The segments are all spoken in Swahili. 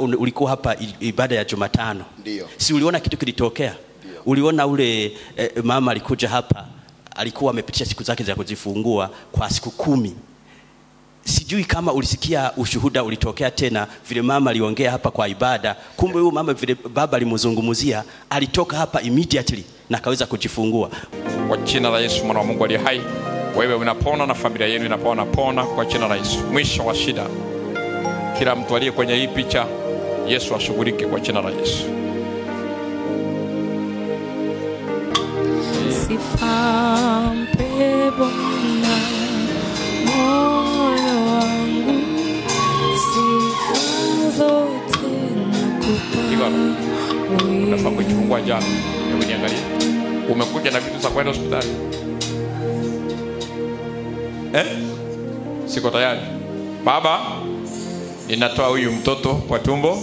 ulikuwa hapa ibada ya Jumatano, Ndio. si uliona kitu kilitokea? Uliona ule eh, mama alikuja hapa, alikuwa amepitisha siku zake za kujifungua kwa siku kumi. Sijui kama ulisikia ushuhuda ulitokea tena, vile mama aliongea hapa kwa ibada. Kumbe huyu mama vile baba alimzungumzia, alitoka hapa immediately na kaweza kujifungua. kwa jina la Yesu mwana wa Mungu aliye hai, wewe unapona na familia yenu inapona pona kwa jina la Yesu. Mwisho wa shida, kila mtu aliye kwenye hii picha, Yesu ashughulike kwa jina la Yesu. Sifa mpe Bwana moyo wangu, sifa zote nakupa Unafaa kujifungua jana. Hebu niangalie. Umekuja na vitu za kwenda hospitali? Eh? Siko tayari. Baba, ninatoa huyu mtoto kwa tumbo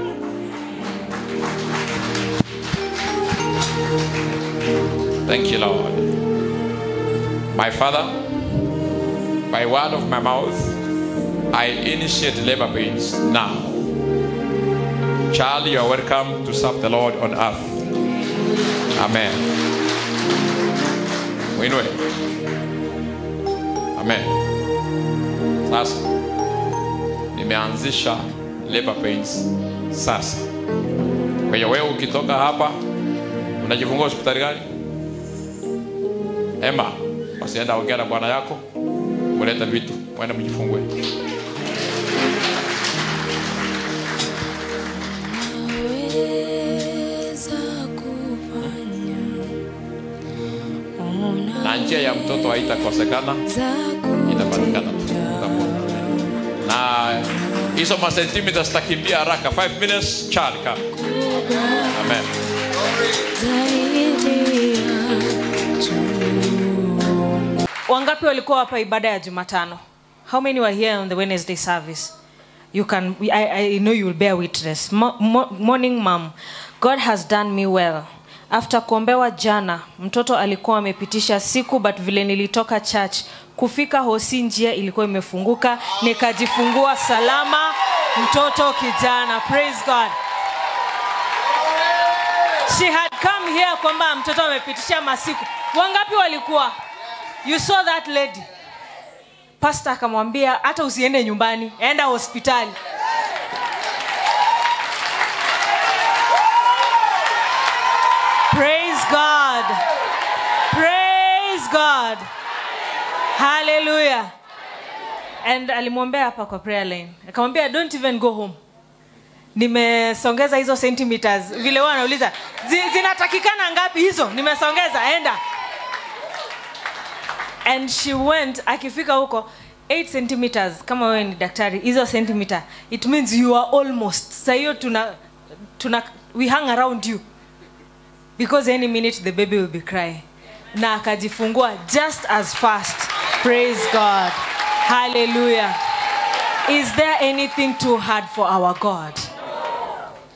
Thank you, Lord. My Father, by word of my mouth, I initiate labor pains now. Child, you are welcome to serve the Lord on earth. Amen. Mwinue. Amen. Sasa nimeanzisha labor pains sasa. Kwa hiyo wewe ukitoka hapa unajifungua hospitali gani? Emma, wasienda ongea na bwana yako, mulete vitu, mwende mjifungue. Na njia ya mtoto haitakosekana, itapatikana. Na hizo masentimita zitakimbia haraka. 5 minutes, come. Amen. Wangapi walikuwa hapa ibada ya jumatano? How many were here on the wednesday service? You can i, I know you will bear witness. Mo, mo, morning mom god has done me well. After kuombewa jana mtoto alikuwa amepitisha siku but vile nilitoka church kufika hosi njia ilikuwa imefunguka. Nikajifungua salama mtoto kijana. Praise god. She had come here kwamba mtoto amepitisha masiku. Wangapi walikuwa? You saw that lady. Pastor akamwambia hata usiende nyumbani enda hospitali. Praise god. Praise god. Hallelujah. And alimwombea hapa kwa prayer line. Akamwambia don't even go home nimesongeza hizo centimeters. Vile huwa anauliza "Zi- zinatakikana ngapi hizo? Nimesongeza enda. And she went akifika huko 8 centimeters. Kama wewe ni daktari hizo centimeter it means you are almost. Sa hiyo tuna, tuna we hang around you. Because any minute the baby will be crying. Na akajifungua just as fast. Praise god. Hallelujah. Is there anything too hard for our god